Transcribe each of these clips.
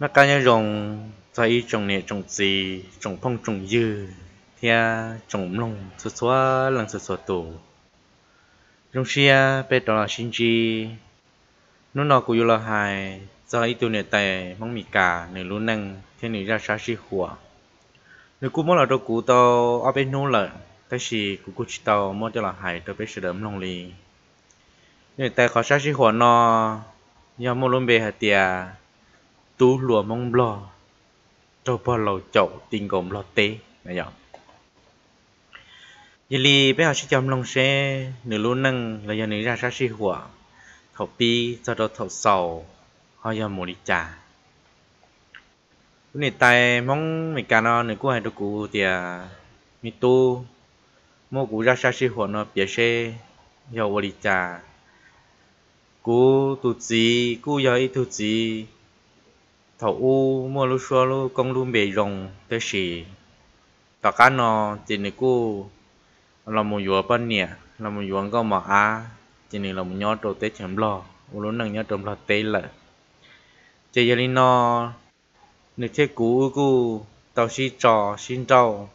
nó cá nhân rồng cho ý trồng nè trồng gì trồng phong trồng dư thia trồng lông số số lần số số tổ trong xia bé đó là sinh chi nó nó cũng là hai do ý tôi nè tài mong mì cả nè luôn năng thế này ra sát sĩ hùa nếu cũng muốn là đâu cũng tao ở bên nô lợn tại vì cũng cũng chỉ tao muốn cho là hai tôi biết sự đấm lòng lì nhưng tài khó sát sĩ hùa nó do mua luôn bề hạt tiền tú lùa mong lo cho bò lầu chậu, tình gồm lo tế. Này nhở giờ li bé học sẽ chăm lòng xe, nửa luôn năng là giờ nửa ra sát si hùa. Thầu pi cho đó thầu sầu họ giờ mồ đi trà. Cái này tại mong mình cả nó nửa cũng hay được cụ thì mi tu. Mua cụ ra sát si hùa nó bia xe giờ mồ đi trà. Cú tu gì cú giờ ít tu gì thầu u mua lu xua lu công lu bề rồng tới xì tất cả nó chỉ này cô là một vua bên nè là một vua có mà à chỉ này là một nhớ đồ tết chấm lo u lu năng nhớ đồ là tết lợ chỉ giờ nó nếu thế cú cú tao xí trò xin trâu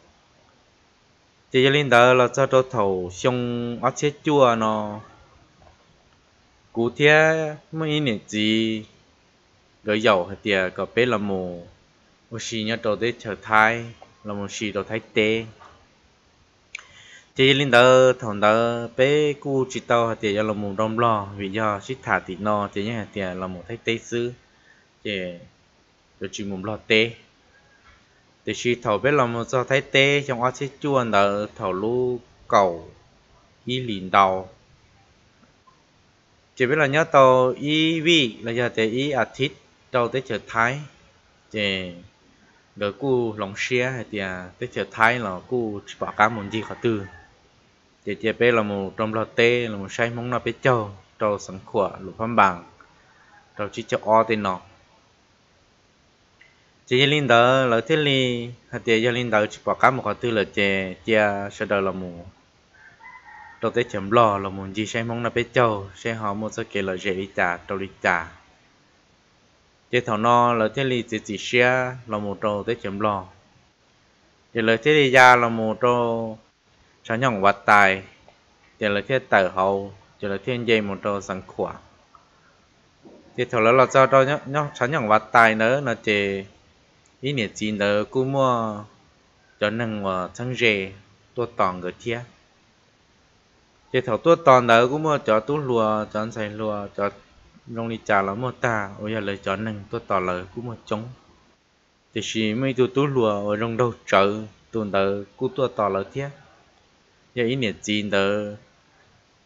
chỉ giờ đó là cho đồ thầu xong ở chết chua nó cụ thể mấy 年 gì gửi dầu hay tiề có bé là mù. Một xí nhớ đầu để trở thái là một xí đầu thái tê. Chỉ linh đó thằng đó bé cu chỉ tao hay tiề là một đông lo vì do xí thả thì no chỉ nhớ hay tiề là một thái tê sư chỉ rồi chỉ một lo tê. Thì xí thầu bé là một do thái tê, trong ở xí chuan đó thầu lu cầu y linh đầu chỉ biết là nhớ tàu y vi là giờ để y à thít tàu tới chợ thái. Thì gỡ cu lòng xe hay thì à, tới chợ thái là cu bỏ cá muốn gì khó tư. Thì chỉ biết là một trong lò tê, là một say mong nó biết châu. Trâu sẵn khỏa lục phong bằng trâu chỉ cho o tên nó chỉ linh đó là thế li hay thì giờ linh đó chỉ bỏ cá một khó tư là chỉ chỉ sẽ đỡ là một đầu tới chấm lò là muốn gì xem mong là biết châu. Xem họ một số kia là dễ đi trả đầu đi trả chế thảo no là thế li chỉ chỉ xe là một trâu tới chấm lò thì là thế li ra là một trâu sáng nhỏng vật tài. Thì là thế tờ hậu thì là thiên dây một đầu sẵn khỏe thì thảo là cho đâu nhóc nhóc sáng nhỏng vật tài nữa là chế ý nghĩa gì nữa cũng mua cho năng và thân rề, tôi tòn người thiệt chỉ thầu tua tòn nữa cũng mua cho tú lùa cho anh xài lùa cho rong đi trả lắm mà ta, ôi giờ lời chọn nâng tôi tỏ lời cũng mà chống thì chỉ mấy tôi tú lùa ở rong đâu chợ tuần tờ cũng tôi tỏ lời thế giờ dạ ý niệm gì đó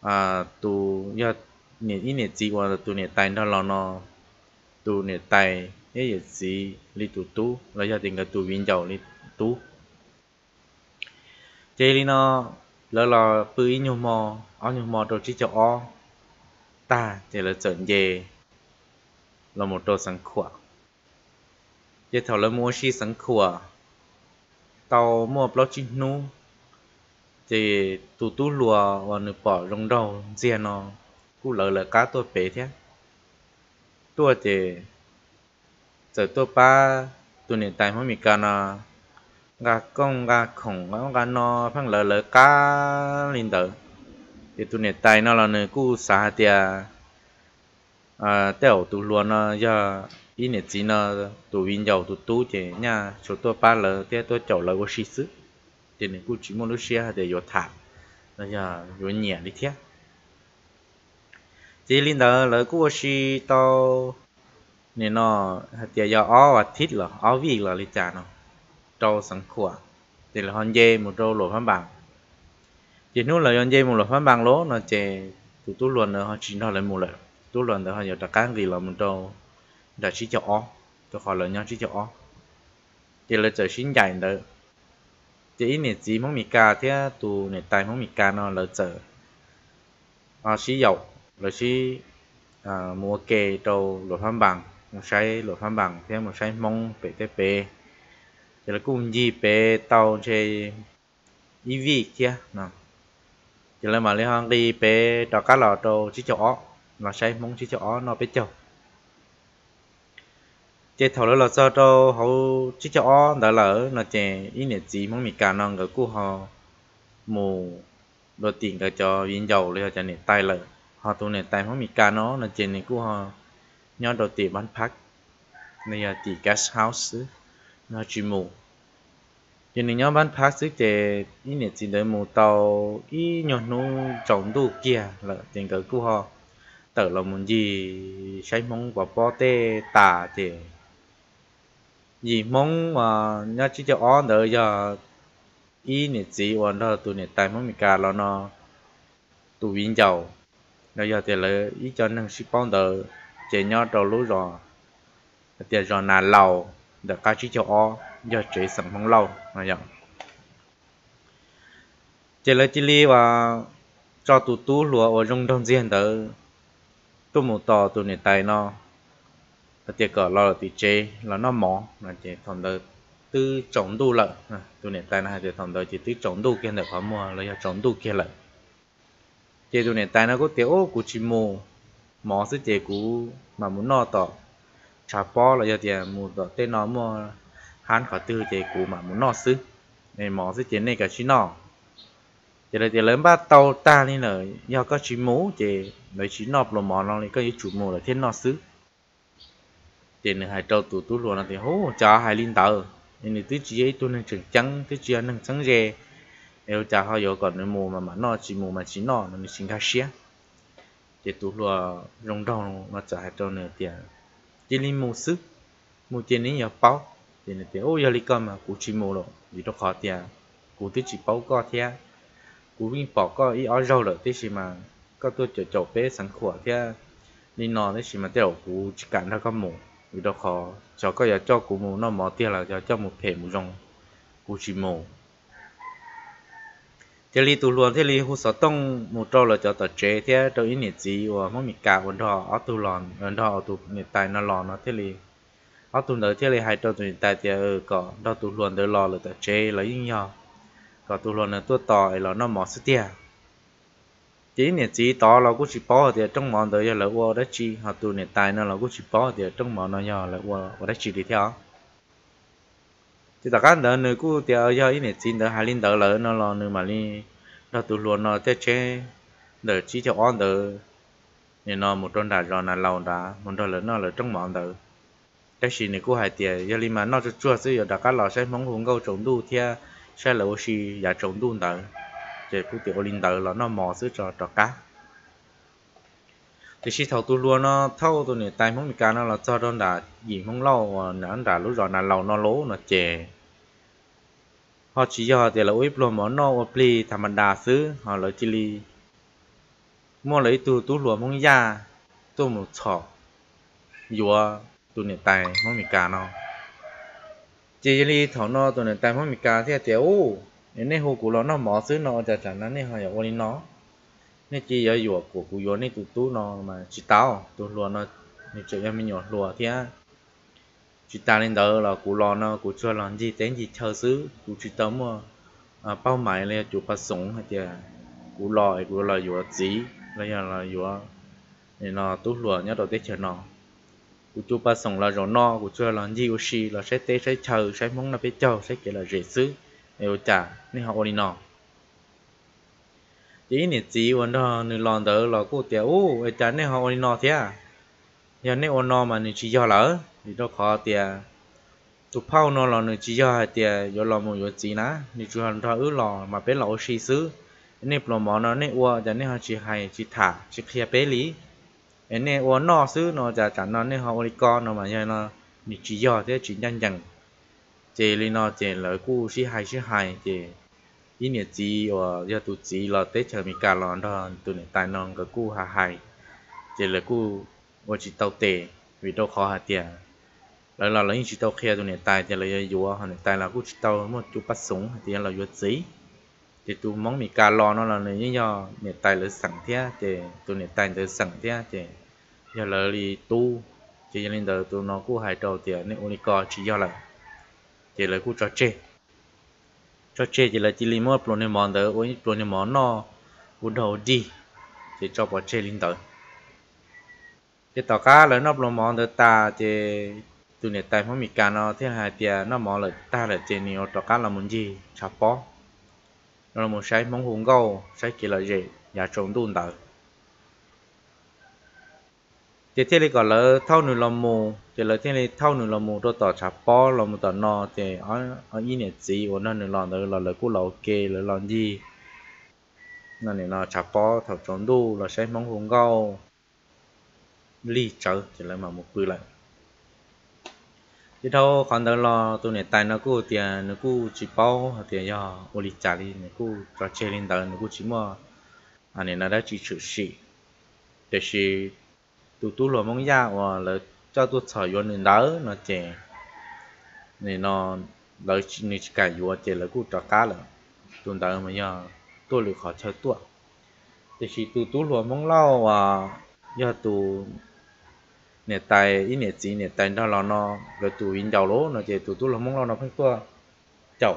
à tu dạ giờ niệm ý niệm gì qua tu niệm tài nó là nó tu niệm tài cái gì gì li tu tu là giờ tiền cái tu viên giàu li tu. Chơi li nó lỡ là bự nhiều mò ăn nhiều mò rồi chỉ cho o ta thì là trận về là một đồ sáng khỏa giờ thảo là mua xí sáng khỏa tàu mua bao chín nu. Thì tụ tụ lùa và nửa bỏ rong đầu dìa nó. Cú lỡ là cá tôi bể thế. Tôi thì giờ tôi ba tôi tài tại mì mình nó gà con, gà khổng, gà nó phăng lỡ lỡ cá linh tử thì tụi này tay nó là nơi cú xả tia. À tèo tụ luôn nó giờ, ý này chỉ nó tụ vinh giàu tụ tú thì nha số tôi ba lỡ tia tôi chậu lỡ có xí xứ. Thì này cú chỉ muốn lúc xia để vô thả nó giờ vô nhẹ đi thế chỉ linh đó là cú xí tao. Nên nó thì giờ ó và thít là ó vì là lý trả nó. Trâu sẵn khỏa thì là hòn dê một trâu lỗ phán bằng chỉ nếu là dây một lỗ phán bằng lố nó chè tụ tú luận nữa họ chỉ nó lại một lần tú luận nữa họ giờ đặc cán gì là một trâu, đã chỉ cho tôi khỏi là nhau chỉ cho thì là chờ xin dạy nữa chỉ này chỉ mong mì cà thế tụ này tài mong mì cà nó là chờ à xí dầu là xí à mua kê trâu lỗ phán bằng. Một sai lỗ phán bằng, thế một sai mong ptp giờ là cùng gì bé tàu chơi EV kia nè chỉ là mà lấy hàng đi bé cho cá lò trâu chỉ chỗ. Mà sẽ mong chỉ chỗ, nó bé chỗ chế thầu đó là sao đâu họ chỉ chỗ ó đã lỡ, nó chế ý niệm gì mong mình cả non cái cú họ mù đồ tiền cái cho viên dầu lấy cho nên tay lỡ họ tụ nên tay mong mình cả nó nó chế này cú họ nhau đồ tiền bán phát. Này là tiền gas house, nó chỉ mù cho nên nhớ bán phát sức chế ý niệm chỉ để một tàu, ý nhớ nó trồng đủ kia là tiền cái cú họ. Tự là muốn gì sai mong và bỏ tê tả thì gì mong mà nhớ chỉ cho on đỡ giờ, ý nè chỉ hoàn đó tụi nè tại mong mình cả là nó tụi viên giàu bây giờ thì là ý cho năng sĩ bóng đỡ chỉ nhớ đầu lúa rồi thì rồi là lầu được cá chỉ cho o giờ chơi sẵn phong lâu là vậy chỉ là chỉ li và cho tụ tú lúa ở trong đông diện đó tụ một tò tụ này tay nó. Thì cỡ lo thì chế là nó mỏ là chơi thằng đó tư chống đu lợ à, tụ này tay này thì thằng đó chỉ tư chống đu kia được khó mua là chống đu kia lợ chơi tụ này tay nó có tiểu của chỉ mù mỏ sẽ chế cú mà muốn no tỏ. Chả bó là giờ tiền mù tỏ tên nó mua hắn khỏi tư chế cú mà muốn nọ xứ. Này mỏ sẽ chế này cả chỉ nọ, chế là chế lớn ba tàu ta nên là, do có chỉ mũ chế nói chỉ nọ, là mỏ nó lên có chủ mù là thiên no xứ. Này hai trâu tụ tụ luôn là thì hố cho hai linh tờ nên tứ chỉ ấy tôi nên chừng trắng tứ chỉ nên trắng dê nếu cha họ có còn mù mà mà nọ, chỉ mù mà chỉ nó nó xin khá xía. Chế tụ luôn rong rong nó trả hai trâu nửa tiền chỉ linh mù sức mù tiền này nhiều bao tiền là tiền ô giờ đi con mà cụ chỉ mù lộ vì nó khó tiền cụ tứ chỉ bảo có thế cụ viên bảo có ý ở rau rồi tứ chỉ mà có tôi chờ chờ bé sẵn khỏe thế nên nó tứ chỉ mà tiêu cụ chỉ cản nó có mù vì đó khó. Cho có giờ cho cụ mù nó mỏ tiền là cho cho một thể một rong. Cụ chỉ mù thế li tu luôn thế li hu sáu tông, một trâu là cho tờ chế thế trâu ý nhiệt gì và mong mình cả vấn đó ở tu lòn vấn đó ở tu nhiệt tài, nó lòn nó, thế li ở tụi đỡ thiết li hai trâu tụi ta thì ở có đó tụi luôn đỡ lò là tờ chế là yên nhau. Có tụi luôn là tu tỏi là nó mỏ sức tiền chỉ nè, chỉ to là cũng chỉ bỏ thì trong món tới là qua đó chi. Họ tụi nè tài nó là cũng chỉ bỏ thì trong món nó nhỏ là qua qua đó chi đi theo. Thì tất cả đỡ người cũng thì ở giờ nè, chỉ đỡ hai linh đỡ là nó là người mà đi đó tụi luôn nó thiết chế đỡ chỉ cho on đỡ. Nên nó một trong đại rồi là lâu đã một đời lớn nó là trong món đỡ cái gì này cũng hay tiền giờ mà nó cho chua sử dụng tất cả lò sẽ mong hùng câu trồng đu theo sẽ là oxy và trồng đu đời chỉ phụ tiểu linh tử là nó mò sức cho cho cá thì khi thầu tu luôn nó thâu tu này tay mong cá nó là cho đơn đã gì mong lâu ờ, nó đã lúc rồi là lâu nó lố nó chè. Họ chỉ cho thì là uống luôn món nó uống pli tham đà xứ họ lấy chỉ li mua lấy tu tu luôn mong ra, tu một chọ dùa tu này tay mong cá nó chỉ li thảo nó tu này tay mong cà thì tiểu nên hồ của nó mỏ xứ nó chả chả nó nên họ hiểu nó nên chỉ ở của của dùa nên tụ tú nó mà chỉ tao. Tụ lùa nó nên chỉ em mình nhỏ lùa thì á chỉ ta lên đó là của lo nó của cho làm gì tên gì chờ xứ của chỉ tấm mà à bao mày là chủ phát sống hay chưa của lo của lo dùa gì là là dùa nên nó tú lùa nhớ đầu tết chờ nó กูจูปส่งเราเรนอกูช่วยเราจีกูชีเราใช้เตใช้เชอใช้มงเราไปเจ้าใช้เกลือเรซื้อเอวจ่านี่เขาโอรินอจีนี่จีวันนั้นี่ยลองเดอร์เรากูเตียวอไอจ่านี่เขาโอรินอเทียยันนี่โอนอมันนี่ชีย่อเหรอนี่ต้องขอเตียตุ๊บเผาโนอเราเนี่ยชีย่อเตียยอเราโมยจีนะนี่จูฮันทออื้อหล่อมาเป็นเราชีซื้อนี่ปลอมหมอนนี่อ้วแต่นี่เขาชีไฮชีถาชีเคลียเปรี nên ni nó nọ xứ nó giờ chẳng nó nên họ đi con nó mà như nó ni chỉ do, thế chỉ nhanh nhanh chế li nó chế lời cú sĩ hai sĩ hai chế ý nghĩa gì ở giờ tụ gì là tết chờ mình cả lon đó tụ này tài non cái cú hà hai. Chế lời cú và chỉ tàu tệ vì đâu khó hà tiền lời là lấy chỉ tàu khe tụ này tài chế lời vừa hà này tài là cú chỉ tàu một chút bắt súng thì tiền là yếu gì thì tụ mong mình cả lon nó là này như do này tài là sẵn thế chế tụ này tài là sẵn thế chế giờ lỡ đi tu chế lên đời tu nó cũng hai đầu tiền nên unico chỉ do là chỉ là cũng trò chơi trò chơi chỉ là chỉ li mua pro nên món đó ôi pro nên món nó cú đầu đi, chỉ cho bỏ chơi linh tử chỉ tao cá là nó pro món đó ta chỉ tu này tại không bị ca nó, thế hai thì nó món là ta là chỉ nhiều trò cá là muốn gì, chả bỏ nó là một sai mong hùng gâu sai kỳ là gì nhà trồng đun đỡ thì thế này gọi là thâu nửa lòng mù thì là thế này thâu nửa lòng mù đó tỏ chả bó lòng mù tỏ no thì ở ở ý này gì ở nơi nửa lòng đó là là của lẩu kê là lòng gì. Nó này nó chả bó thầu trốn đu là sẽ mong hùng gâu. Ly chở chỉ là mà một bữa lại. Thì đâu còn đó là tôi này tài nó cũng tiền nó cũng chỉ bao tiền à, do ô ly trả đi nó cũng cho chơi lên đó nó cũng chỉ mua. À, Anh này nó đã chỉ chịu sĩ để thì tụ tụ lo mong ya và là cho tôi chờ vô nên đỡ nó chè. Nên nó lợi chỉ nên chỉ cái vô chè là cũng cho cá là tôi đó mà ya tôi được khó chơi tuổi để sĩ tụ tụ lo mong lâu và ya tụ nè tài ít nè gì, nè tài đó là nó rồi tụ in đầu lỗ nó chỉ tụ tụ lo mong lo nó phải qua chậu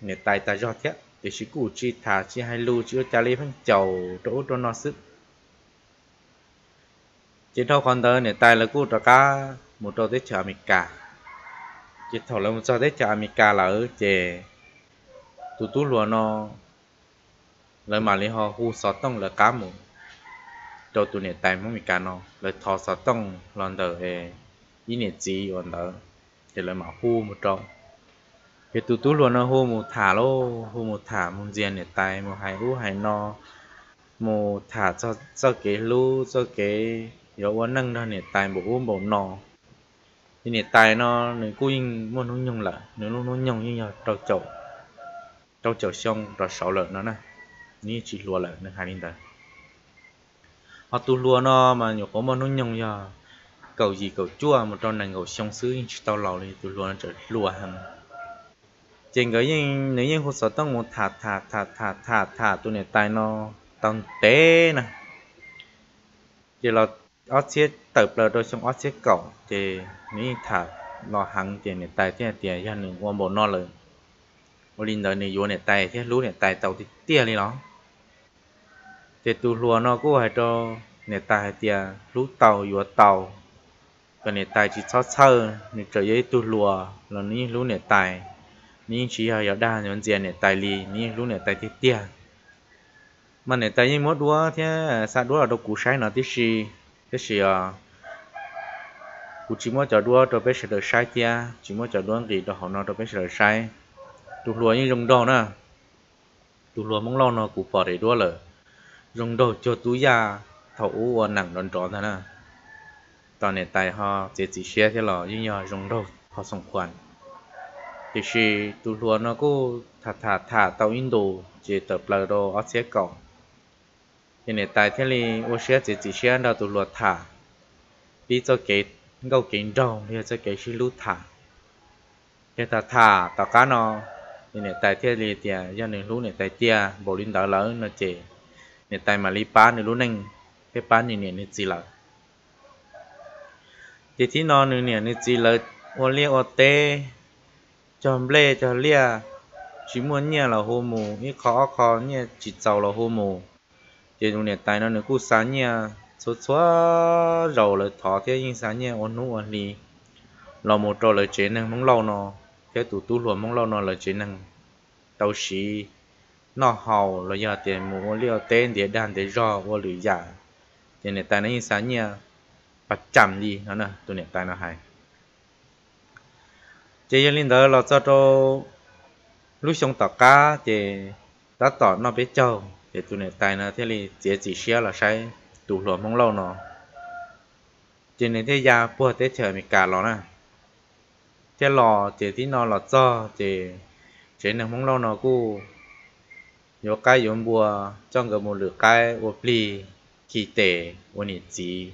nè tài tài do thế thì chỉ cụ chỉ thả chỉ hai lưu chỉ cho lấy phải chậu chỗ cho nó sức chỉ thâu con đời này tài là cú cho cá một đôi tết chợ mì cà chỉ thâu là một trâu tết chợ mì cà là ở chè tụ tụ luôn nó lời mà lấy họ hu sọt tông là cá mù. Đầu tụ này tài mông mì cà nó lời thọ sọt tông lần đời ê ý nè gì lần đời, thì lời mà hu một trâu thì tụ tụ luôn nó hu một thả lô hu một thả một diện này tài một hai u hai no. Một thả cho cho cái lú cho cái yếu quá, nâng ra nè tài bộ ôm bộ nò thì nè tài nó nè cú yên muốn nó nhung lại. Nếu nó nó nhung như nhau trâu chậu. Trâu chậu xong, rồi sáu lợn nó nè. Ní chỉ lùa lại nè, hai linh tài họ tu lùa nó mà nhiều có mà nó nhung nhau cầu gì cầu chua một trâu này cầu xong xứ in tao lò đi, tu lùa nó trở lùa hàng trên cái nhưng nếu như hồ sơ tông một thả thả thả thả thả thả, tu nè tài nó tăng té nè. Chỉ là ót xe tập là đôi xong ớt xe cổng thì ní thả lo hằng thì này tài thế tiền cho nên qua bộ nó lời ô linh đời này vô này tài thế lú này tài tàu thì tiền đi nó thì tu lùa nó cũng phải cho này tài tiền lú tàu vô tàu còn này tài chỉ cho sơ này trở giấy tu lùa là ní lú này tài ní chỉ ở ở đa nhân tiền này tài lì ní lú này tài thì tiền mà này tài như mốt đua thế sao đua là đồ củ sai nó tí gì thế thì ờ, à cụ chỉ muốn cho đua cho bé sẽ được sai kia. Chỉ muốn cho đua thì họ nó cho bé sẽ được sai. Tụt lúa như rồng đỏ nè. Tụt lúa mong lo nó cụ phò để đua lờ rồng đỏ cho tú già thấu và nặng đòn tròn thế tao này tài họ chỉ chỉ xe thế lò như nhờ rồng đỏ, họ sống khoản. Thì khi tụt nó cứ thả thả thả tàu Indo chỉ tập lờ đồ ở xe cổng hiện nay tại thế này ô xe chỉ chỉ xe đâu tụ luật thả. Đi cho cái gấu kính đầu đi cho cái xí lút thả. Cái ta thả tao cá nó. Hiện nay tại thế này thì do nên lú này tại tia bộ linh đạo lớn nó chỉ hiện tại mà li bán thì lú neng cái bán này này chỉ là thì tí nó nữa nè nó chỉ là ô lia ô tê, cho lê, cho lia chỉ muốn nhẹ là hồ mù, ít khó khó nhẹ chỉ giàu là hồ mù giờ chúng này tài nó nữa cú sáng nha. Số số rồi là thọ thế nhưng sáng nha, ôn nụ ôn li lò một trò là chế năng mong lâu nó. Thế tụ tu luôn mong lâu nó là chế năng tàu xí. Nó hầu là giờ tiền mua liều tên để đàn để rò vô lưỡi giả. Thì này tài nó như sáng nha. Bắt chậm đi, nó nè tụ này tài nó hay. Chế yên linh đó là cho cho lúc sống tàu cá thì đã tỏ nó biết châu để tụi này tài nó thế này dễ chỉ xe là sai. Tụ lúa mong lâu nó. Trên này thế gia bữa thế chờ mình cả nó nè. Thế lò chế tí nó lò cho chế chế này mong lâu nó cu nhớ cái yếm bùa trong cái một lửa cái ô pli, khi tệ ô nhiệt gì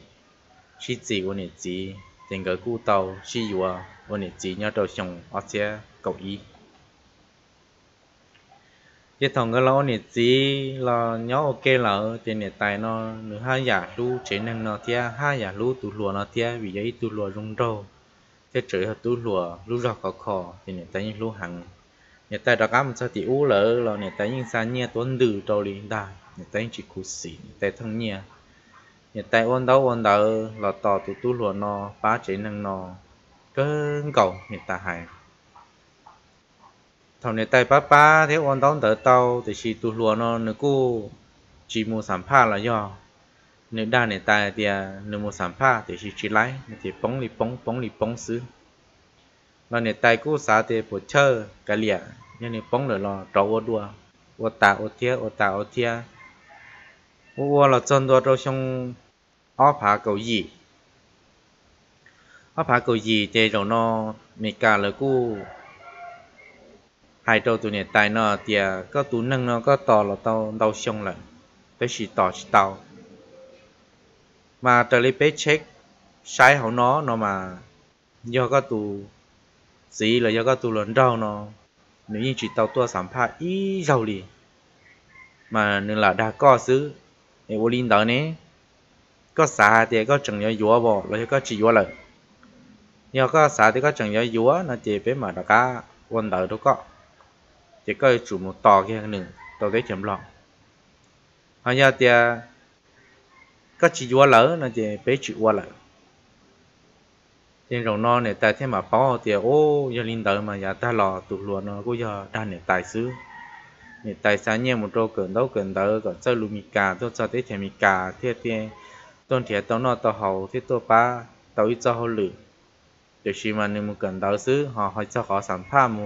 chi gì ô nhiệt gì trên cái cu tàu chi yua ô nhiệt gì nhớ đầu sông ở xe cầu y cái thằng cái lão này chỉ là nhớ ok là trên này tài nó nửa hai giả lu chế năng nó thia, hai giả lu tụ lùa nó thia, vì vậy tụ lùa rung râu thế trời hợp tụ lùa lu ra khó khó thì này tài những lu hàng này tài đặc một sao thì u lỡ là này tài những sao nhia tuấn từ đầu liền đài này tài chỉ cú xỉ tài thằng nhia. Này tài ôn đấu ôn đấu là tỏ tụ tụ lùa nó, phá chế năng nó. Cơn cầu, nhà tài hài thằng này tay ba ba, thế ôn đóng tờ tàu thì chỉ tụt lúa nó nó cô chỉ mua sản pha là do. Nếu đa này tay thì à, nếu mua sản pha thì chỉ chỉ lấy thì bóng đi bóng bóng đi bóng xứ. Nó này tay cô xã thì bộ chơi cái liệt nhưng này bóng rồi nó trâu ô đua. Ô tà ô tia ô tà ô tia ô là chân đua đâu xong, ó phá cầu gì? Ó phá cầu gì thì rồi nó mình cả là cô hai đầu tụi này tài nó thì có tụ nâng nó, có to là tao đau xong lại. Tới chỉ tỏ chỉ tao. Mà trở lại bé check, sai hậu nó nó mà do có tụ gì là do có tụ lớn đau nó. Nếu như chỉ tao tua sản pha ý giàu liền mà nên là đã có xứ, để vô linh đó nè có xả thì có chẳng nhớ dúa bỏ là có chỉ dúa lại nhưng có xả thì có chẳng nhớ dúa, nó chỉ bé mà đã cá, quân đời đó có chỉ có chủ một to kia nè tao cái chậm lọ họ giờ thì à, có chỉ qua lỡ nó chỉ bé chỉ qua lỡ. Trên rồng non này tại thế mà bao thì, ô giờ linh đời mà giờ ta lò tụt luôn nó cũng giờ đang này tài xứ. Này tài sản nhiều một chỗ cần đâu cần đâu có chơi lùm cả tôi cho tới thèm cả thế thế tôn thiệt tao nó tao hậu thế tôi ba tao ít cho hậu lử. Để khi mà nếu một cẩn đâu xứ, họ hỏi cho họ sản phẩm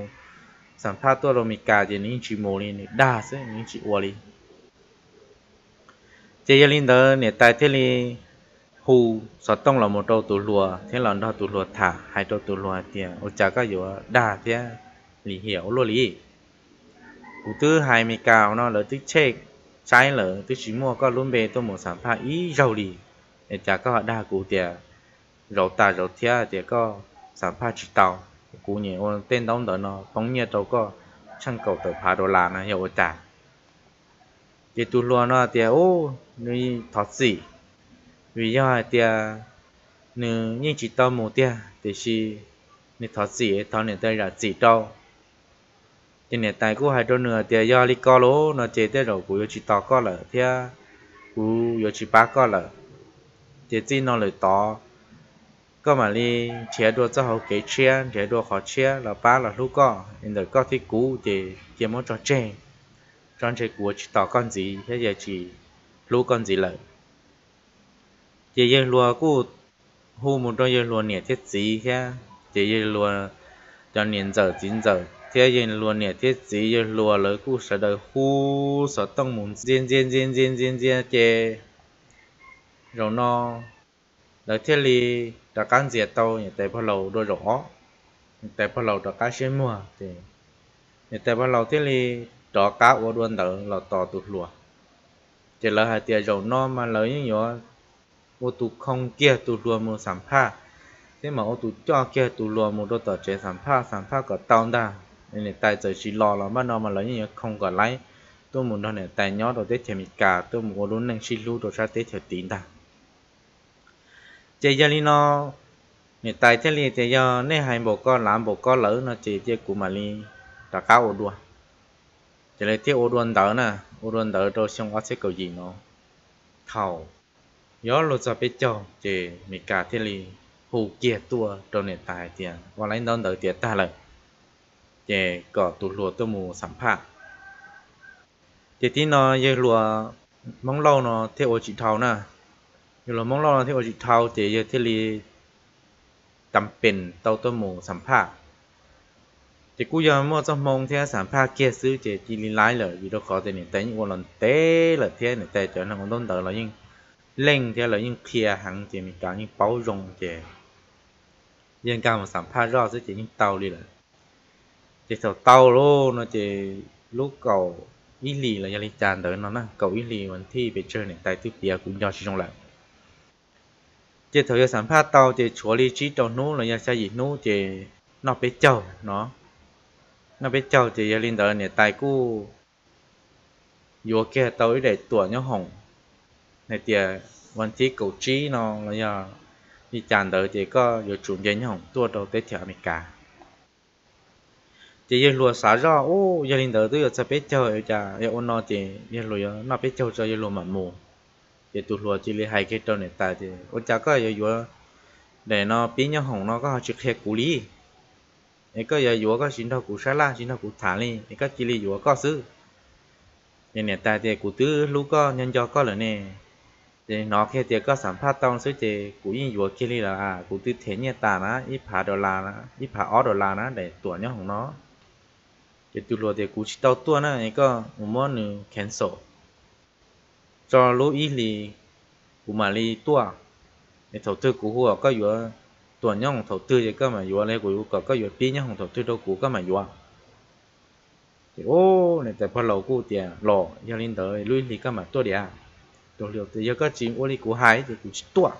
sản phẩm tôi rồi mình cả thì những chỉ mua đi đa xứ những chỉ mua đi chế giờ linh đời này tại thế này, hu sợ tông là một đầu tụ lùa thế là đầu tụ lùa thả hai đầu tụ lùa thì ô chả có gì, đa thế lý hiểu luôn lý cụ thứ hai mươi cao nó là tức chết trái lỡ tức chỉ mua có luôn bề tôi một sản phẩm ý giàu đi để chả có đa cụ tiền rau ta rau thia thì có sản phẩm chỉ tàu cú nhỉ ôn tên đóng đỡ nó bóng nhiệt đâu có chân cầu tờ phá đồ là nó, hiểu cha thì tu luôn nó thì ô, nuôi thoát gì vì do tia nữ như chỉ tao một tia thì chỉ nữ thoát gì thoát nữ tay là gì đâu thì nữ tay cú hai đôi nửa tia do li co lố, nó chế tới rồi của chỉ tao có là tia cú yo chỉ ba có là thì chỉ nó lời to có mà đi chia đua cho họ kế chia chia đua họ chia là ba là lúc có nên được có thì cũ thì chỉ muốn cho chơi cho chơi của chỉ tỏ con gì thế giờ chỉ lúc con gì lợi chỉ giờ lúa cũ hu một đôi giờ lúa nhẹ thiết gì kia chỉ giờ lúa cho niên giờ chín giờ thế giờ lúa nhẹ thiết gì giờ lúa lỡ cũ sợ đời hu sợ tông muốn diên diên diên diên diên diên chê rồi nó đợi thiết li đã cán diệt tàu nhà tại bao lâu đôi rõ. Tại bao lâu đã cá xuyên mùa, thì nhà tại bao lâu thế li đó cá ở đuôn đỡ là tỏ tụt lúa chỉ là hai tiền dầu no mà lấy như nhỏ ô tụ không kia tụ lùa một sản pha. Thế mà ô tụ cho kia tụ lùa một đôi tờ chế sản pha sản pha có tao đa nên là tại giờ chỉ lo là bắt nó mà lấy như không có lấy. Tôi muốn nói này tại nhỏ đồ tết thì cả, tôi muốn luôn năng xin lưu đồ ra tết thì tín đa chơi giờ đi nó này tại thế liền thì giờ nên hai bộ con làm bộ con lỡ nó chỉ chơi của mà đi đã cao ô đua. Chỉ là tiếc ô đua đỡ nè, ô đua đỡ rồi xong ở sẽ cầu gì nó thầu, gió lột ra biết cho chỉ mi cả thế liền hù kia tua trong nền tài tiền và lấy đón đỡ tiền ta lại chỉ có tụ lùa tôi mù sắm phạt. Chỉ tí nó giờ lùa mong lâu nó theo chỉ thầu nè. giờ là mong lâu nó theo chỉ thao chỉ giờ thiên li tầmเป็นtàu tôi mù sản phẩm chỉ cú giờ mua trong mong theo sản phẩm kia xứ chỉ chỉ li lái rồi vì đó khó thì nền tay những lần tế là thế nền tay cho nó không đón đợi là nhưng lên theo là những kia hàng thì mình có những bao dung thì dân cao mà sản phát rõ sẽ chỉ những tàu đi là chỉ sau tàu luôn nó chỉ lúc cầu ý lì là gia linh tràn tới nó nè cầu ý lìวันที่ไปเจอเนี่ยtại tiếp bia cũng do chỉ trong lại chỉ thời sản phát tàu chỉ chúa lý trí tàu nú là gia sai gì nú chỉ nó bị châu nó nó bị châu chỉ gia linh tớiเนี่ยtại cú vô kia tới để tuổi nhớ hồng này thìวันที่กูจีเนาะแล้วยามีจานเดอเจก็อยู่จุดเย็นของตัวเราเตที่อเมริกาจะ chế thời sản phát tàu chế chúa lý trí tàu nú là nhà xe gì nú chế nó bé chầu nó nó bé chầu chế gia linh đời này tài cu vô kia tàu để tuổi nhau hồng này tiền vẫn chỉ cầu trí nó là nhà đi chàng đời chế có vô chủ dân nhau hồng tua đầu tết thiểu mình cả chế yên lùa xả ra ô gia linh đời tôi ở sao bé chầu chả yên ôn nó chế yên lùa nó bé chầu cho yên lùa mặn mù thì tụt lùa chỉ lấy hai cái trâu này ta thì ô cha có giờ vừa để nó biến nhau hỏng, nó có trực hệ cú lý. Ấy có giờ vừa có xin đâu cú sa la xin đâu cú thả đi ấy có lấy vừa có xứ. Nên này ta thì cú tứ lúc có, nhân do có là nè. Thì nó khi thì có sản phát tông xứ thì cú yên vừa kia đi là à cú thế nhẹ ta nó ít phá đô la nó ít phá ó đô la nó để tuổi nhau hỏng nó. Thì tụt lùa thì cú chỉ tao tua nó ấy có một món cancel cho lúc ý lì của mà lì tua. Để thầu tư của hùa có vừa tuần nhau thầu tư thì các mà vừa lấy của có có vừa pi nhau thầu tư đâu của các mà vừa thì ô, này tại phần lầu cú tiền lò cho nên tới lui lì các mà tua đi à tôi liệu thì giờ các chị ô lì của hai thì cũng tua.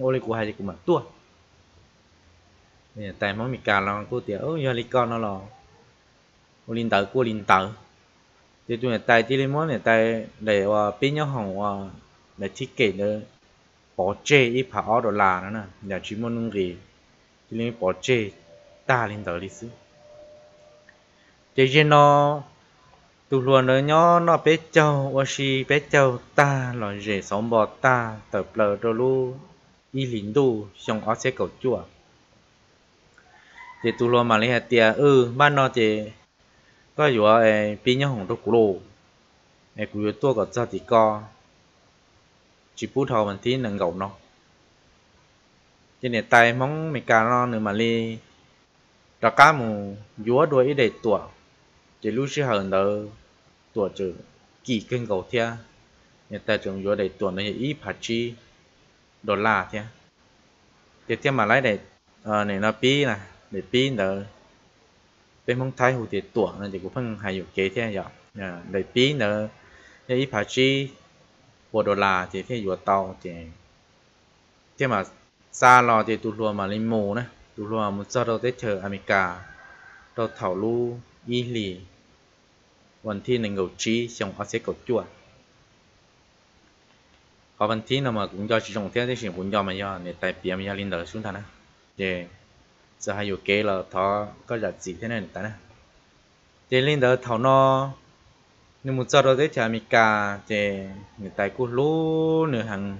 Ô lì của hai thì cũng mà tua. Nè tại món mì cà là cú tiền ô, giờ li con nó lò. Ô linh tới cú linh tới thì tụi này tại tiền lấy món này, tại để ờ, vào bên nhau hồng ờ, để thiết kế nữa. Bỏ chê ít phá ở đồ là nữa nè. Nhà chỉ muốn nung gì thì nên bỏ chê ta lên tới đi xứ thế cho nó tu luôn nữa nhó nó bé châu và si bé châu ta là dễ sống bò ta tập lờ đồ lu, y lính đu xong ở xe cầu chùa. Thì tu luôn mà lấy hạt tiền ừ ban nó thì có อยู่ ờ pin nhau hồng đồ cũ lô ờ cũ tua có cho thì co chỉ bút thầu mình tí nâng gầu nó cho nên tay mong mình cà nó nữa mà li ra cá mù dúa đuôi để tuổi chỉ lúc xưa hơn đó tuổi chữ kỳ cân gầu thia người ta trồng dúa để tuổi này ít phát chi đô la thia tiếp theo mà lấy để ờ này nó pi nè để pi đó bên mong thái hồ thì tuổi này thì cũng phân hay dụng kế thia vậy để pi nữa ít phát chi bộ đô la thì phía vừa tàu thì thế mà xa lò thì tụ lùa mà lên mù nè tụ lùa một giờ đầu tết chờ America đầu thảo lu y lì วันที่หนึ่งกับจีชงอาเซียกับจั่วพอวันที่เรามากุญยอชิชงเที่ยวที่สิ่งกุญยอมาย่อเนี่ยแต่เปียมยาลินเดอร์ชุนท่านะเจจะให้อยู่ giờ hay dụ kế là thọ có là gì thế này ta nè thế lên đó thọ nó nhưng một giờ đó thế thì mình cả thì người ta cứ lú nửa hàng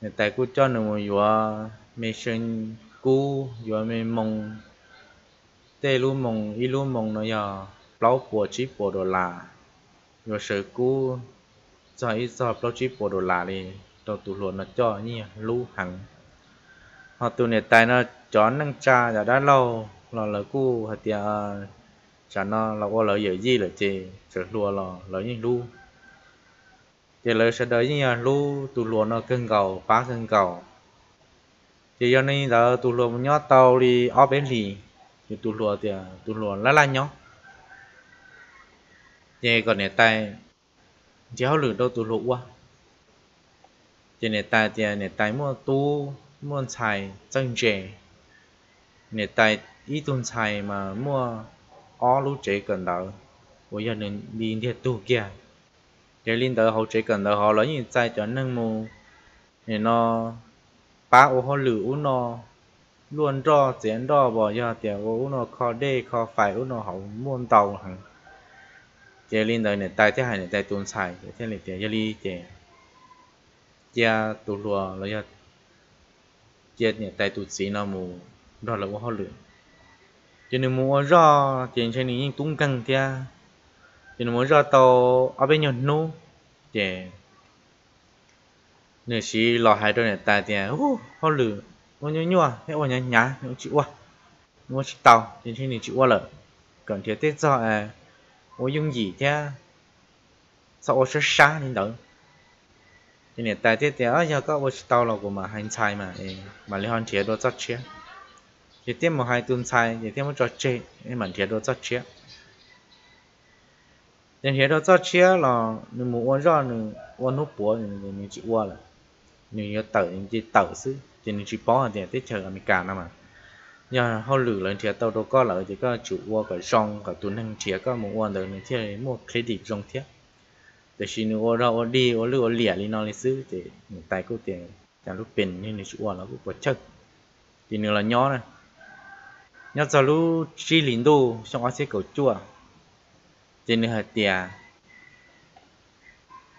người ta cứ cho nửa một vừa mình sinh cú vừa mình mong tê lú mong y lú mong nó giờ lâu của chỉ của đồ là vừa sự cho ít giờ lâu chỉ của đồ là đi đầu tụ luận nó cho như lú hàng họ tụ này tại cho năng cha giờ đã lâu là lời cú hạt tiền chả nó là qua lời dễ gì là chị sẽ lùa là lời như lu. Thì lời sẽ đợi như lu tụ lùa nó cân cầu phá cân cầu thì giờ nên giờ tụ lùa một nhót tàu đi ở bên lì, thì tụ lùa thì tụ lùa lá lá nhó. Thì còn này tay chéo lửa đâu tụ lùa quá thì này tay thì này tay mua tu mua xài, chân trẻ nè, tại ít tuần xài mà mua ó lúc chế cần đỡ. Bây giờ nên đi thiệt tu kia. Để linh đỡ hậu chế cần đỡ, họ lấy những sai cho nâng mù. Nè, nó ba ô họ lử u nó luôn cho diễn đó bỏ ra thì u nó khó đê khó phải u nó họ muôn tàu hằng chế linh đỡ, nè, tại thế hải nè, tại tuần sai thế này thì giờ đi chế chia tu lùa, lấy giờ chia nè, tại tu sĩ nó mù đó là u họ lử cho nên mua ra tiền trên này tung căng tia cho nên mua ra tàu ở bên nhau nô để nếu chỉ lò hai đôi này tài tiền hú họ lửa mua nhua, nhau hết qua nhà nhá, nó chịu qua mua chỉ tàu tiền trên này chịu qua lợ cần thiết tết do à ô dùng gì thế? Sao ô sẽ xa nên đỡ? Cho nên tài tết tiền ở giờ có ô chỉ tàu là của mà hành sai mà mà liên hoàn thiệt đồ rất chết thì tiêm một hai tuần sai thì tiêm một trò chơi nên mình thiệt đồ rất chia nên thiệt đồ rất chia là nếu muốn uống ra nữa uống nước bùa thì mình chỉ uống là nếu như tẩu thì chỉ tẩu xứ chỉ nên chỉ bỏ thì tiết chờ mình cả mà giờ họ lử lên thiệt tàu đồ có là chỉ có chủ uống cái song cái tuần hàng thiệt có muốn uống được nên thiệt một credit trong thiệt để xin uống ra uống đi uống lừa uống lẻ đi nó lấy xứ thì tài có tiền chẳng lúc bình nên chỉ uống là cũng có chất thì nữa là nhỏ này nhớ cho lũ chi lính đồ xong ở xe cầu chua thì nữa hạt tiề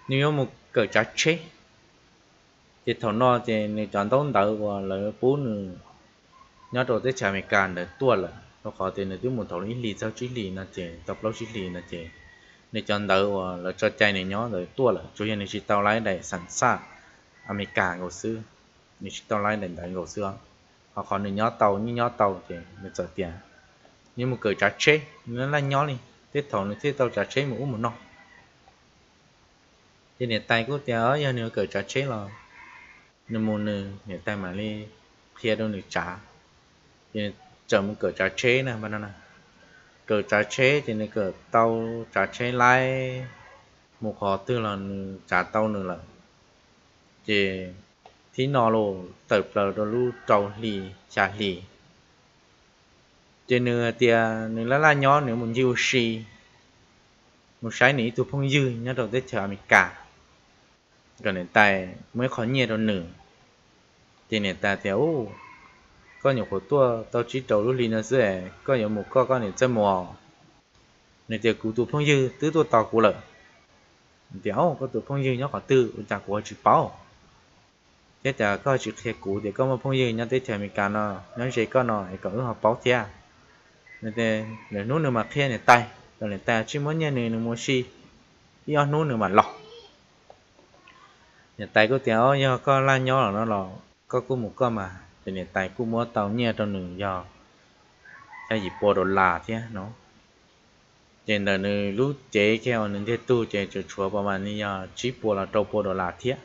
nếu một cờ trái chết thì thầu nó thì người chọn tông đỡ và lỡ bố nữa nhớ đồ tới chả mày càn để tua là nó khó thì là thứ một thầu lý lý sao chỉ lý là chế tập lâu chỉ lý là chế nên chọn đỡ và là cho chạy này nhớ rồi tua là chủ yếu là chỉ tao lái để sẵn sàng America ngồi xưa nên chỉ tao lái để đại ngồi xưa họ còn được nhó tàu, như nhó tàu thì mình trả tiền. Nhưng mà cởi trả chế, nó là nhó đi. Tết thầu nó tết tàu trả chế một một nọ. Thì này tay của tiền ở giờ nữa cởi trả chế là nên một nửa này tay mà đi kia đâu được trả thì chờ một cởi trả chế nè, bạn nè. Cởi trả chế thì này cởi tàu trả chế lại một họ tư là trả tàu nữa là. Thì thì nó lô tập là đồ lu trâu lì, chả lì. Trên nên ờ, thì là là nhỏ nếu muốn yêu si một sai ní tụ phong dư nhớ đầu tết chờ mình cả còn hiện tài mới khó nhẹ đâu nửa thì hiện tại thì có nhiều khổ tua tao chỉ đầu lúc liền dễ à, có nhiều một có có nhiều chân mò nên thì cụ tụ phong dư, tứ tua tàu cụ lợ thì có tụ phong dư nhớ khó tư chả của chỉ bảo thế là có chữ thiệt cũ thì có một phong dư nhân tới chờ mình cả nó nó sẽ có nó có ước học báo thea nên thế để nút nữa mà khi này tay, rồi này tay chỉ muốn nhớ nữa mua xi do nút nữa mà lọc. Nhà tay có tiểu do có la nhỏ là nó lọ có cũng một con mà. Thì nhà tay cũng mua tàu nhẹ trong nửa do cái gì bộ đồ là thế nó. Trên đời này lúc chế kêu nên thế tu chế chùa chùa bao mà ni do chỉ bộ là trâu bộ đồ là thế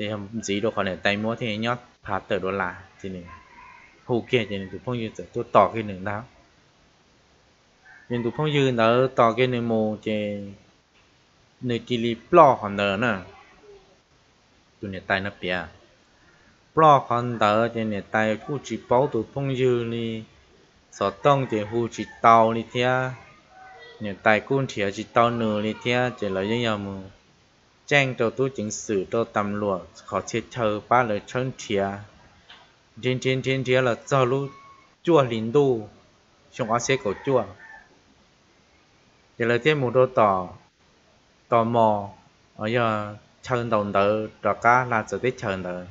thì không gì đâu còn này tay mua thì nhót phá tờ đô la thì này hù kia thì tụi phong dư tôi tỏ cái nương đó nhưng tụi phong dư nó tỏ cái nương mù thì nơi chỉ li plo còn nở nè. Tụi này tay nó bịa plo còn nở thì này tay cũng chỉ bảo tụi phong dư này, sở tông thì hù chỉ tàu li thia. Này tay cũng chỉ chỉ tàu nửa li thia chỉ là những nhà mù trang đầu tu chính sử đồ tầm lụa khó ba lời chân thịa trên trên trên thịa là do lũ chua lính đu chúng ta sẽ có chua thì là tiết mục đồ tỏ, tò mò giờ chân đồng tờ đó cá là giờ tiết chân tờ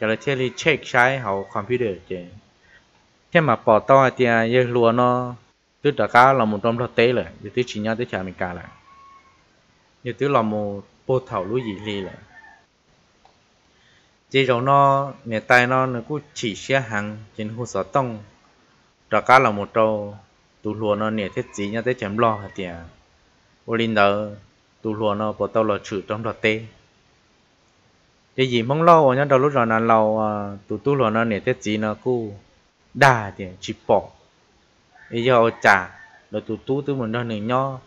thì là thiết lý check sai hậu computer chứ. Thế mà bỏ to thì à, giờ lúa nó tức đó cá là một trong thực tế rồi, thì chỉ nhau tới chả mình cả lại. Như là một bộ thảo lũ gì lì là chỉ rồi nó nè tay nó nó cũng chỉ xe hàng trên hồ sở tông. Đó cá là một trâu tụ lùa nó nè thiết gì nha tới chém lo hả tiệt ô linh đó tụ lùa nó bộ tàu là chữ trong đó tê. Cái gì mong lo ở nhà đầu lúc rồi là lâu tụ à, tụ lùa nó nè thiết gì nó cũng đà thì chỉ bỏ. Bây giờ trả rồi tụ tụ tụ mình đó nè nho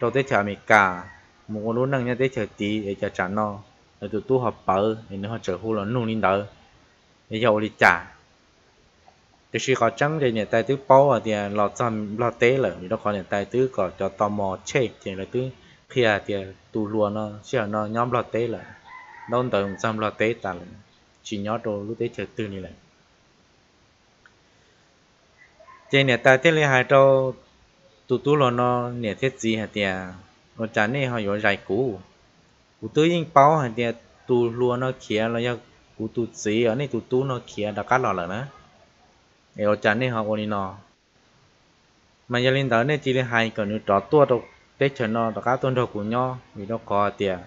đầu tới chả mì cả một lúc nâng nhau tới chờ tí để chả trả nó để tụi tu học bờ để nó trở hú là nung lên đỡ. Để dầu đi trả. Thì khi có trắng thì nhà tài tứ bao thì à, lọ chăm lọ tế là vì nó có nhà tài tứ có cho tò mò check thì là tứ khi à thì à, tu luôn nó sẽ nó nhóm lọ tế là tới một trăm lọ tế ta là chỉ nhớ đồ lúc tế chờ tư này trên nhà tài tứ lấy hai trâu tu tu lo nó nhà thiết gì hả thì nó chán này họ yếu dài cũ. Cú tư yên bao hẳn thì tu luôn nó kia là do cú tu gì ở này tu tu nó kia đã cắt lọ rồi nè để ở chán này họ còn đi nọ mà giờ lên đó này chỉ là hai cái nữa trọ tua đâu tết chờ nó đã cắt tuần đầu của nhau vì nó có tiền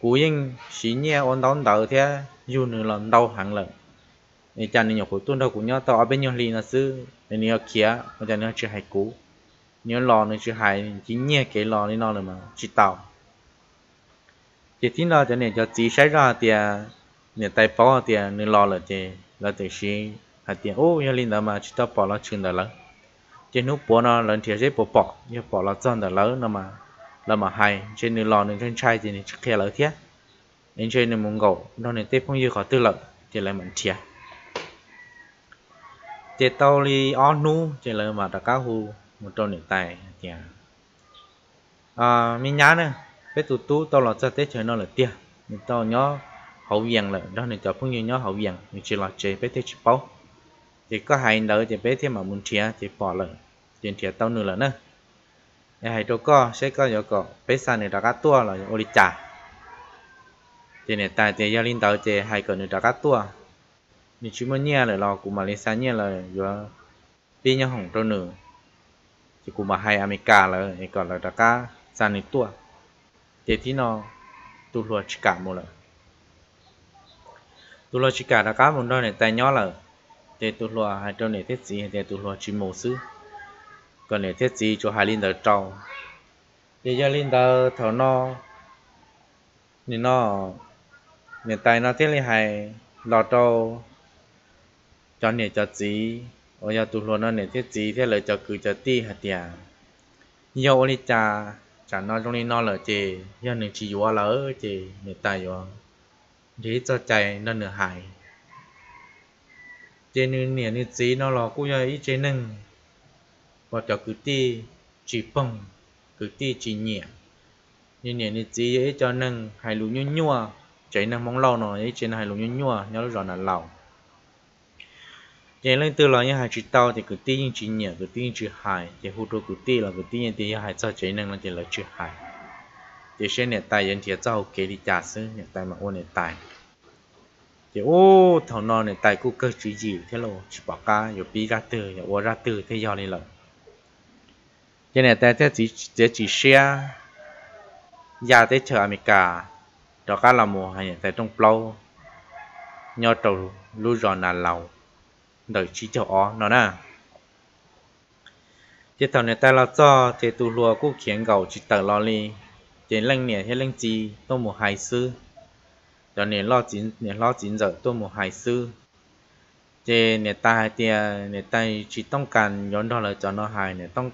cú yên xí nhẹ ôn đón đau thế à, dù nữa là đau hẳn lần để chán này nhọc của tuần đầu của nhau tao ở bên nhau liền là sư, để nó kia mà chán nó chỉ cú nhớ lò nó chỉ hai chỉ nhẹ cái lò này nó là mà. Chỉ tàu chỉ tin là cho nên cho chỉ xảy ra thì à, nên tay bỏ thì à, nên lo là thì là thì xí. Hạt tiền ô nhà linh đó mà chỉ tao bỏ là chừng đó lớn chỉ nút bỏ nó lần thì sẽ bỏ bỏ. Nhưng bỏ là chân đó lớn nó mà là mà hay. Trên nên lo nên trên trai thì nên chắc kia lớn thế nên chơi nên muốn gấu, nó nên tiếp không như khó tư lợi thì lại mình thiệt. Chỉ tao li on nu chỉ là mà đã cá hù một trâu nửa tài thì à. à. Mình nhá nữa cái tụ tú tao là cho tết trời nó là tia. Mình tao nhớ hậu viện là đó nên cho phong như nhớ hậu viện mình chỉ là chơi bé tết chỉ bao thì có hai đỡ thì bé thêm mà muốn chia thì bỏ lại. Tiền thiệt tao nữa là nữa hai chỗ con sẽ có chỗ có bé sang này đã cá tua là ô đi trả thì này tại thì gia linh tao thì hai hay này đã cá tua. Mình chỉ muốn nhia là lo cũng mà lên sang nhia là do đi nhau hỏng trâu nữa chỉ cũng mà hay America là thì còn là đặc cá san ni tua. Thế thì nó tu lùa chỉ cả một lần tu lùa chỉ cả đặc cá một đôi này tay nhỏ là thế tu lùa hai đôi này thiết gì thế tu lùa chỉ một xứ còn này thiết gì cho hai linh đầu trâu thế giờ linh đầu thầu nó nên nó nên tay nó thiết là hai lọt trâu cho nên cho gì ở nhà luôn nó cho cứ cho hạt tiền nhiều đi cha cha nó trong đi nó là chê do nên chỉ quá lỡ e chê nên tay quá để cho chạy nó nửa hại chê nên nè nửa gì nó là cũng như ý chê nâng và cho cứ ti chỉ bông cứ ti chỉ nhẹ nên nửa nên gì ấy cho nâng hay lú nhua nhua chạy nâng mong lâu nó ấy trên hay lú nhua nhua nhớ rồi là lâu lên từ là như hai chữ tao thì cứ tin chữ nhỉ cứ tin chữ hai thì hút đôi cứ tin là cứ tin thì hai cho chế năng là thì là chữ hai thì sẽ nè tài nhân thì cho đi trả sư nè mà ôn nè tài thì ô thằng nó nè tài cũng cơ chữ gì thế lo chỉ bảo ca rồi bi ra từ rồi ô ra từ thế do lên lợi vậy nè thế chỉ thế chỉ share nhà thế chờ America đó cả là mùa hay tại trong plau nhau trâu lưu giòn là lầu đời chỉ cho ó nó nè chỉ tàu này ta lo cho thì tu lùa cũng khiến gầu chỉ tờ lo li chỉ lăng nè hay lăng chi tôi một hai sư cho nên lo chín nên lo chín giờ tôi một hai sư chỉ nè ta thì nè ta chỉต้องการย้อนđó là cho nó hài nèต้อง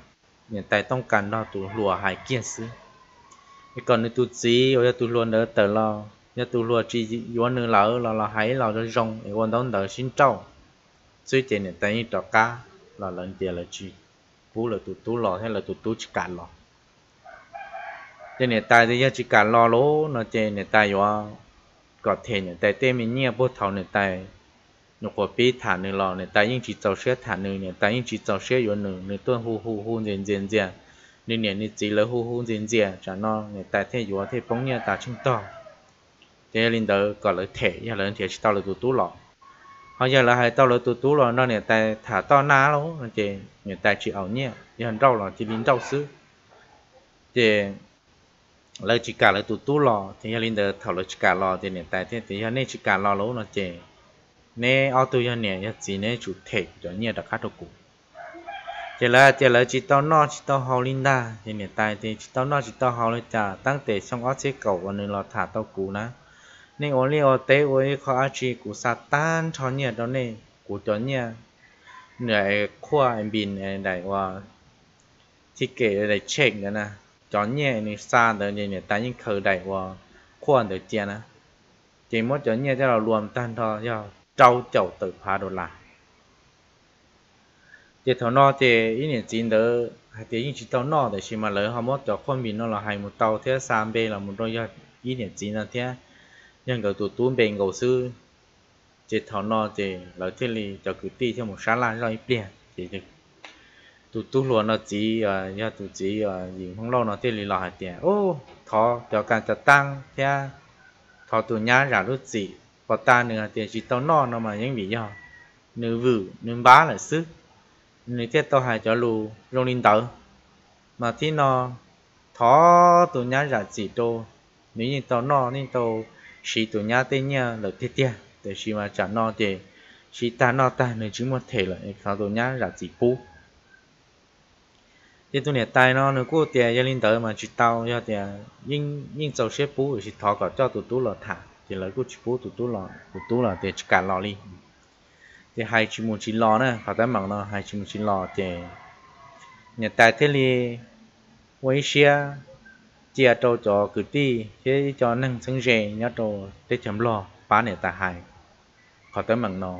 nè ta ต้องการ đó tu lùa hài kiên sư cái còn nè tu chỉ ở tu lùa đỡ tờ lo ya tu lùa chỉย้อนnữa lỡ là là hãy là cho rong để quan tâm đỡ xin trâu suy tiền này tay trò cá là lần tiền là chi phú là tụt tú lò hay là tụt tú chỉ cả lò. Tiền này tay thì chỉ cả lò lố nó tiền này tay wa có thể này tay tên mình nhia bút thầu này tay nhục của bi thả nửa lò này tay những chỉ tàu xe thả nửa, này tay những chỉ tàu xe yếu nửa, nửa tuân hu hu hu dền dền dền nên này này chỉ là hu hu dền dền chả nó này tay thế yếu thế bóng nhia ta chung to thế linh đỡ có lợi thể ya lợi thể chỉ tao là tụt tú lò họ giờ là hai tao là tụ tú rồi, nó nè tại thả to ná luôn nó chị người ta chỉ ảo nhẹ. Giờ rau là chỉ biến rau xứ. Thì lời chỉ cả là tụ tú lò, thì giờ linh được thảo lời chỉ cả lò thì nè tại thế. Thì giờ nên chỉ cả lò luôn nó chị nè ao tụ giờ nè, giờ chỉ nè chủ thể cho nhẹ đặc khác đâu cụ. Chỉ là chỉ là chỉ tao nó chỉ tao hào linh đa thì nè tại thì chỉ tao nó chỉ tao hào lên trả tăng tệ xong ao chế cầu và nên là thả tao cũ ná nên ổn liệu tế với khó á trì của sa tan cho nhẹ đó nè của cho nhẹ nửa khoa em bình này đại hòa thiết kế để check nữa nè cho nhẹ này xa đó nè nè ta những khởi đại hòa khoa được chia nè chỉ mốt cho nhẹ cho nó luồn tan thôi cho trâu chậu tự phá đồ lạ, thì thằng nọ thì ý niệm chín đó hay thì những chỉ tao nọ để xem mà lỡ họ mất cho con mình nó là hay một tàu thế sam bê là một đôi ý niệm chín là thế nhưng cái tụt tuôn bên cầu sư. Chỉ thảo nọ chỉ là thế li cho cứ ti theo một sáng la rồi biển chỉ được tụt tụt luôn nó chỉ ờ, à nhà tụt chỉ ờ, à những không lâu nó thế li là hạt tiền. Ô thọ cho càng cho tăng thế thọ tụt nhá ra lúc gì và ta nữa thì chỉ tao nọ nó mà những bị do nữ vự, nữ bá là sức. Nữ thế tao hại cho lù, rong linh tử mà thì nó thọ tụt nhá ra chỉ đồ nếu như tao nọ nên tao chỉ tụi nhà tên nhà là tiết tiết để chỉ mà trả no thì chỉ ta no ta nên chỉ một thể là khảo tụi nhà là chỉ bù thì tụi nhà tay nó nếu cố tiền gia linh tới mà chỉ tao gia tiền nhưng nhưng dầu xếp bù thì thọ cả cho tụi tú là thả. Thì lấy cố chỉ bù tụi tú là tụi tú là để chỉ cả lò đi. Thì hai chỉ muốn chỉ lò nữa phải tới mạng nó, hai chỉ muốn chỉ lò thì nhà tay thế li với xe chia trâu cho cử tri thế cho nâng sáng rè nhớ trâu để chấm lo, phá nè ta hại. Khỏi tới mặn nọ.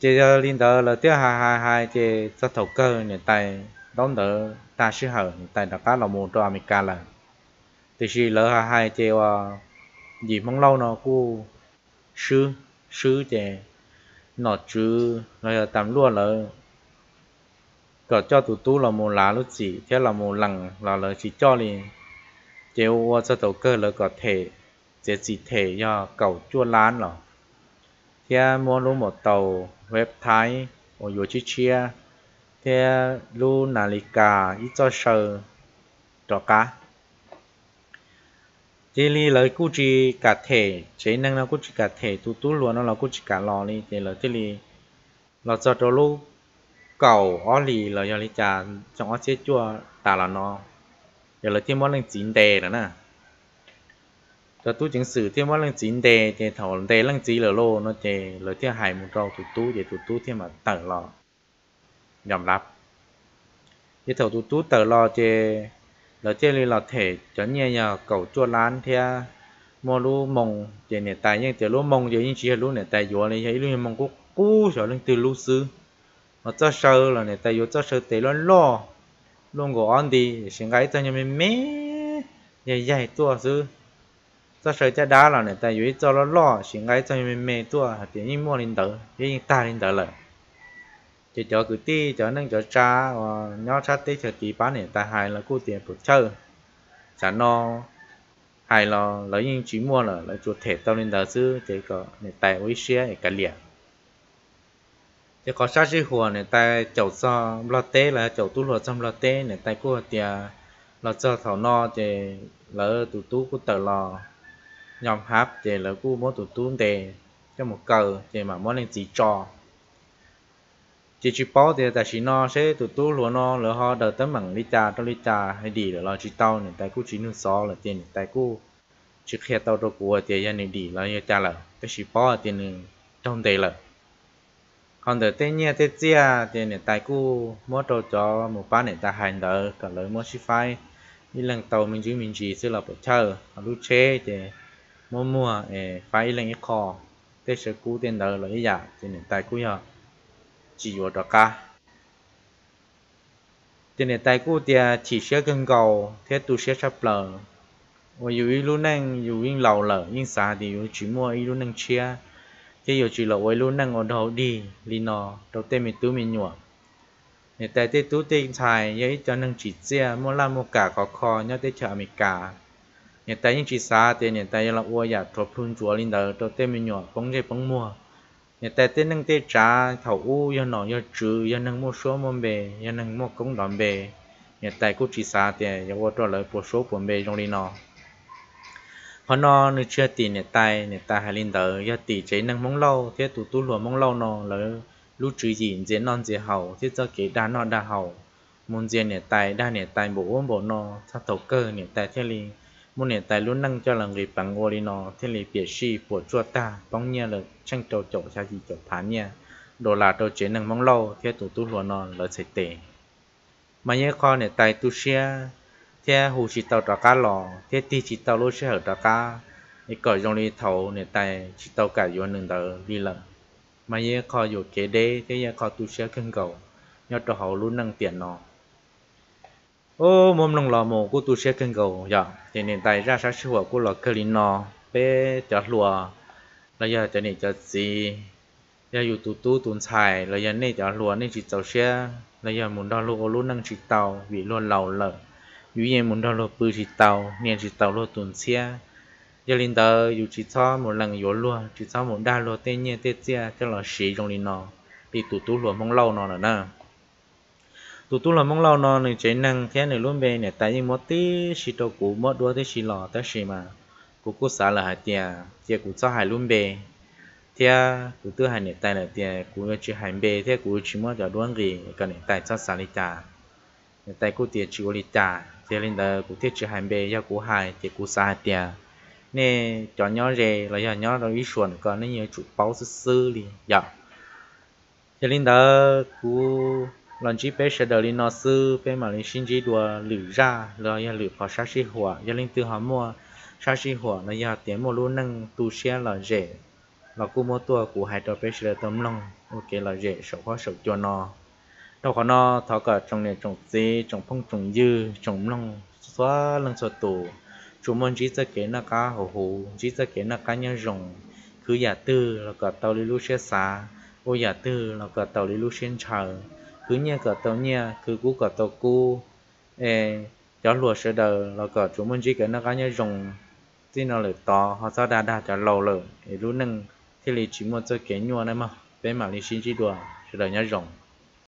Chế cho linh tờ là tiếc hai hai hai chế cho thầu cơ nè tài, đón đỡ ta sư hở tại đặc cá là một cho America là thì khi lỡ hai hai chế và gì mong lâu nó cu sư sư chế nó chứ rồi tạm luôn là có cho tụi tú là một lá lúc chỉ thế là một lần là là chỉ cho liền chiều qua cho tàu cơ là có thể chỉ chỉ thể do cầu chua lán rồi thì mua luôn một tàu web thái ở yếu chi chia thì lu nalika ít cho sờ cho cá chỉ li lời cú chỉ cả thể chế năng là cú chỉ cả thể tu tu luôn nó là cú chỉ cả lò đi thì là chỉ li là cho cho lu cầu ó lì là do li cha trong ó chết chua ta là nó giờ là thêm món lần chín đề nữa nè cho tu chứng sử thêm món lần chín đề thì thầu đề lần chín là lô nó thì là thêm hai một rau tụ tu để tụ tu thêm mà tờ lò ยอมรับยี่เท่าตู้ตู้เตอรอเจเราเจเลยเราเถจะเนี่ยยาเก่าจวดร้านเทียมอรู้มงเจเนี่ยตายยังจะรู้มง cầu ó lì là do lý trà trong ó chết chua tà là nó giờ là thêm món lên chín đề nữa nè cho tu chứng sử thêm món lên chín đề thì thầu đề lên chín là lô nó thì là thêm hải một rau tụt tu để tụt tu thêm mà tờ lò nhầm lắm thì thầu tụt tu tờ lò thì là thêm là thể chấn nhẹ nhờ cầu chua lán theo mô lu mông thì nè tài nhưng từ lu mông thì những chỉ là lu nè tài dùa này thấy lu mông cũng cú sợ lên từ lu sư mà cho sơ là này ta yêu cho sơ tế luôn lo, luôn gọi ăn đi xin gái ta nhưng mà mẹ dạy dạy tua chứ cho sơ cha đá là này ta yêu cho nó lo, xin gái ta nhưng mà mẹ tua mua lên tử như ta lên tử lại chỉ cho cứ ti ờ, cho nên cho cha và cha tê cho bán này, ta hay là cô tiền của chơi chả no hay là lấy những chỉ mua là, lấy chuột thể tao lên đó chứ chỉ có này, tài với xe để liền thì có sát chi hùa này tại chậu so lo té là chậu tú lúa xong lo té này tại cô thì lo cho thảo no thì lỡ tụ tú của tờ lò. Nhom hấp thì lỡ cú mỗi tụ tú đề cho một cờ thì mà muốn lên chỉ cho. Chỉ chỉ bảo thì tại chỉ no sẽ tụt tú lúa no, lỡ họ đợi tấm bằng lít trà trong lít trà hay đi là lo chỉ tao này tại cú chỉ nước xó là tiền tại cú chỉ khi tao đâu của thì gia đình đi là như cha là cái chỉ bảo tiền trong đây là còn đợi tên nhia tên chia à, thì nè, tại cú mua đồ cho một ba nè ta hành đỡ, cả lời mua xí phai đi lần tàu mình chú mình chỉ sẽ là phải chờ. Lúc chế thì mua mua phải lần ít kho. Thế sẽ cú tiền đỡ lời giả thì nè, tại cú giờ chỉ ở đó cả thì nè, tại cô thì à, chỉ sẽ gần cầu thế tu sẽ sắp lờ và dù ý lúc năng dù yên lầu lờ yên xa thì dù chỉ mua ý lúc năng chia thế dù chỉ là với luôn năng ở đâu đi lì nó đầu tiên mình tú mình nhọ nhưng tại thế tú tiền xài giấy cho năng chỉ chia mua la mua cả khó khó, nhớ tới chợ mình cả. Nhưng tại những chỉ xa thì nhưng tại là ua giả thuộc phun chúa linh đầu đầu tiên mình nhọ bóng dây bóng mua. Nhưng tại tên năng tê trả thầu u, do nó do trừ, do năng mua số mua bề do năng mua công đoạn bề nhưng tại cũng chỉ xa tiền do vô trò lời bộ số của bề trong lì nó họ nọ nữ chưa tì nè tai, nè ta hay linh tử do tì chế năng mong lâu, thế tụ tu lùa mong lâu nọ là lúc trừ gì, dễ non dễ hậu thế cho kế đa nọ đa hậu môn dễ nè tai, đa nhà tai bộ bộ nọ sao thầu cơ nè tai thế liền muốn nè tai luôn năng cho là người bằng ngô li nó thế li biệt si của chua ta, bóng nha là tranh trâu chỗ cha gì chỗ phán nha. Đồ là đồ chế năng mong lâu, thế tụ tu lùa nó là sẽ tệ mà nhớ kho nè tại tu xe thế hồ chỉ tàu trả cá lò, thế ti chỉ tàu lối sẽ hở trả cá. Để cởi trong đi thầu để tài, chỉ tàu cả vô nương tờ, đi lần mà nhớ kho vô chế đế, thế ye kho tu sẽ khưng cầu. Nhớ cho hậu luôn năng tiền nó ô, mồm lòng lò mồ của tu sẽ khưng cầu dạ. Thì nền tài ra sát sửa của lò cơ linh nó bé trả lùa. Là giờ cho này cho gì giờ dù tu tu tuần xài, là giờ này trả lùa này chỉ tàu xe. Là giờ muốn đo lô luôn năng chỉ tàu, vì luôn lầu lợn vì vậy muốn đào lùa bự chỉ tàu nên chỉ tàu lùa tuần xe giờ linh chỉ cho một lần yếu lùa chỉ cho một đa lùa tên nhẹ tên chia cho là sử trong linh nó đi tụ tụ lùa mong lâu nó là nè tụ tụ là mong lâu nó này chế năng thế này luôn về này tại vì một tí xí đồ cũ một đua thế xí lò thế xí mà cũ cũ xả là hai tiền tiền cũ cho hai luôn về thế cũ tư hai này tại là tiền cũ chỉ hai về thế cũ chỉ mất cho đuôi gì cần này tại cho xả lý trả tại cũ tiền chỉ lý trả thế nên là cũng thiết chữ hai bề do cũ hai, thì cũ sai tiền nên nè cho nhỏ rề là do nhỏ đầu ý xuân còn nó nhiều chủ báo sư sư đi dạ. Thế nên là cũ lần chỉ bé sẽ đợi linh nó sư, bé mà linh sinh chỉ đùa lử ra rồi do lử phò sát sĩ hỏa. Ya linh tư họ mua sát sĩ hỏa là do tiền mua luôn năng tu xe là dễ là cô mua tua của hai trò bé sẽ tấm lòng, ok, là dễ sầu khó sầu cho nó đâu có nó thọ cả trong này trồng dê trồng phong trồng dư trồng lòng xóa lần xóa tù. Chúng mình chỉ ra kế là cá hồ hồ chỉ ra kế là cá nhân rồng. Cứ giả tư là cả tàu đi lưu xe xa ô giả tư là cả tàu đi lưu xe chờ. Cứ nhẹ cả tàu nhẹ, cứ cú cả tàu cú. Ê gió lùa sẽ đờ là cả chúng mình chỉ cái là cá nhân rồng. Tí nó lại to, họ sao đa đa cho lâu rồi để lúc nâng thì lý chỉ một cái cái nhua này mà bên mà lý xin chỉ đùa, sẽ đờ nhá rồng.